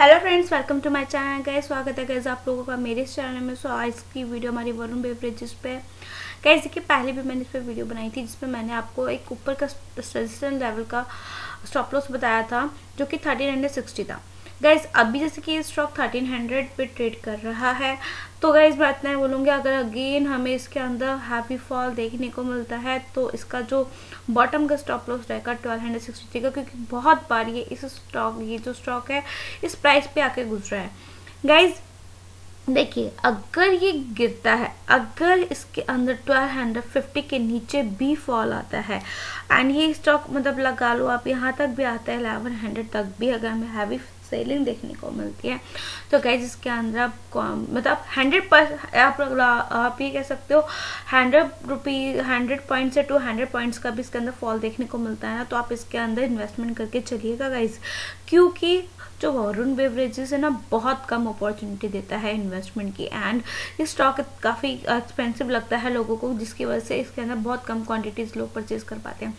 Hello friends welcome to my channel guys स्वागत है gas आप लोगों का मेरे इस चैनल में। सो आज की वीडियो हमारी वरुण बेवरेजेस पे गैस देखिए, पहले भी मैंने इस पर वीडियो बनाई थी जिसमें मैंने आपको एक ऊपर का रेजिस्टेंस लेवल का स्टॉप लॉस बताया था, जो कि थर्टीन हंड्रेड सिक्सटी था। गाइज़ अभी जैसे कि स्टॉक 1300 पे ट्रेड कर रहा है तो गाइज़ मैं इतना बोलूँगी, अगर अगेन हमें इसके अंदर हैप्पी फॉल देखने को मिलता है तो इसका जो बॉटम का स्टॉप लॉस रहेगा ट्वेल्व हंड्रेड सिक्सटी थ्री का, क्योंकि बहुत बार ये इस स्टॉक ये जो स्टॉक है, इस प्राइस पे आके गुजरा है। गाइज़ देखिए, अगर ये गिरता है, अगर इसके अंदर ट्वेल्व हंड्रेड फिफ्टी के नीचे भी फॉल आता है एंड ये स्टॉक मतलब लगा लो, आप यहाँ तक भी आता है एलेवन हंड्रेड तक भी अगर हमें हैवी सेलिंग देखने को मिलती है तो गाइज़ इसके अंदर आप मतलब हंड्रेड पर, आप आप ये कह सकते हो हंड्रेड रुपी हंड्रेड पॉइंट से टू हंड्रेड पॉइंट्स का भी इसके अंदर फॉल देखने को मिलता है ना तो आप इसके अंदर इन्वेस्टमेंट करके चलिएगा गाइज़ क्योंकि जो वरुण बेवरेजेस है ना, बहुत कम अपॉर्चुनिटी देता है इन्वेस्टमेंट की। एंड ये स्टॉक काफ़ी एक्सपेंसिव लगता है लोगों को, जिसकी वजह से इसके अंदर बहुत कम क्वान्टिटीज़ लोग परचेज कर पाते हैं।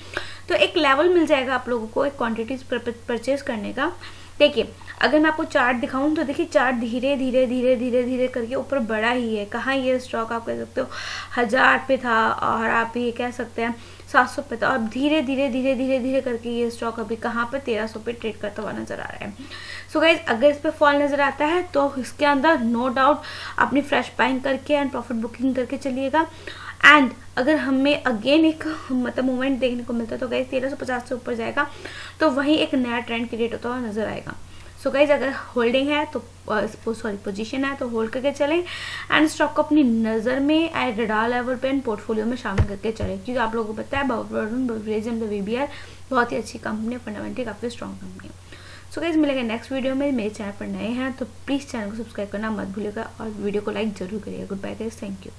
तो एक लेवल मिल जाएगा आप लोगों को एक क्वान्टिटीज़ परचेज करने का। देखिए, अगर मैं आपको चार्ट दिखाऊँ तो देखिए चार्ट धीरे धीरे धीरे धीरे धीरे करके ऊपर बढ़ा ही है। कहाँ ये स्टॉक आप कह सकते हो? हज़ार पे था और आप ये कह सकते हैं सात सौ पे था। और धीरे धीरे धीरे धीरे धीरे करके ये स्टॉक अभी कहाँ पे तेरह सौ पे ट्रेड करता हुआ नज़र आ रहा है। सो so गाइज़ अगर इस पर फॉल नज़र आता है तो इसके अंदर नो डाउट अपनी फ्रेश बाइंग करके एंड प्रॉफिट बुकिंग करके चलिएगा। एंड अगर हमें अगेन एक मतलब मूवमेंट देखने को मिलता है तो गैस तेरह सौ पचास से ऊपर जाएगा तो वहीं एक नया ट्रेंड क्रिएट होता हुआ नज़र आएगा। सो so गाइज़ अगर होल्डिंग है तो सॉरी पोजीशन है तो होल्ड करके चलें। एंड स्टॉक को अपनी नज़र में एट रडार लेवल पे एंड पोर्टफोलियो में शामिल करके चलें। क्योंकि आप लोगों को पता है वी बी आर बहुत ही अच्छी कंपनी है फंडामेंटली काफ़ी स्ट्रॉन्ग कंपनी है। सो गाइज़ मिलेगा नेक्स्ट वीडियो में। मेरे चैनल पर नए हैं तो प्लीज़ चैनल को सब्सक्राइब करना मत भूलिएगा और वीडियो को लाइक ज़रूर करिएगा। Good bye guys thank you